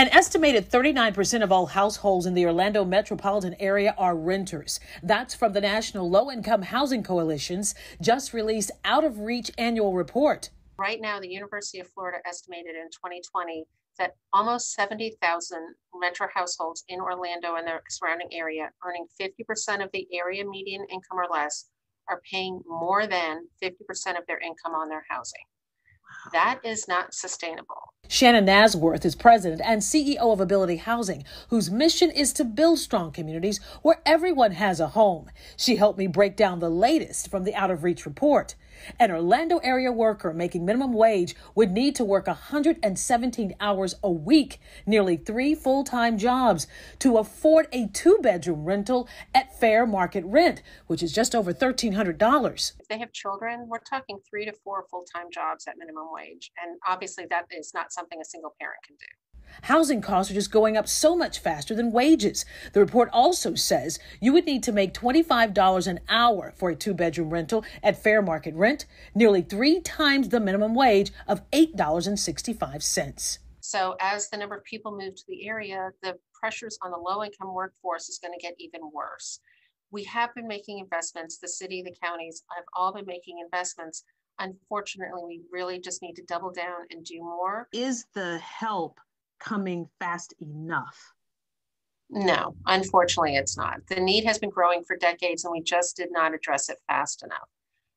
An estimated 39% of all households in the Orlando metropolitan area are renters. That's from the National Low Income Housing Coalition's just released Out of Reach annual report. Right now, the University of Florida estimated in 2020 that almost 70,000 renter households in Orlando and their surrounding area earning 50% of the area median income or less are paying more than 50% of their income on their housing. That is not sustainable. Shannon Nazworth is president and CEO of Ability Housing, whose mission is to build strong communities where everyone has a home. She helped me break down the latest from the Out of Reach report. An Orlando area worker making minimum wage would need to work 117 hours a week, nearly three full time jobs, to afford a two bedroom rental at fair market rent, which is just over $1,300. If they have children, we're talking three to four full time jobs at minimum wage. And obviously, that is not something a single parent can do. Housing costs are just going up so much faster than wages. The report also says you would need to make $25 an hour for a two bedroom rental at fair market rent, nearly three times the minimum wage of $8.65. So, as the number of people move to the area, the pressures on the low income workforce is going to get even worse. We have been making investments, the city, the counties have all been making investments. Unfortunately, we really just need to double down and do more. Is the help coming fast enough? No, unfortunately, it's not. The need has been growing for decades, and we just did not address it fast enough.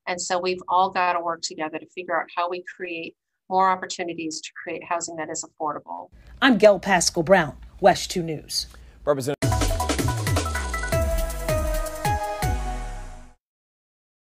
And so we've all got to work together to figure out how we create more opportunities to create housing that is affordable. I'm Gail Paschall Brown, WESH 2 News. Representative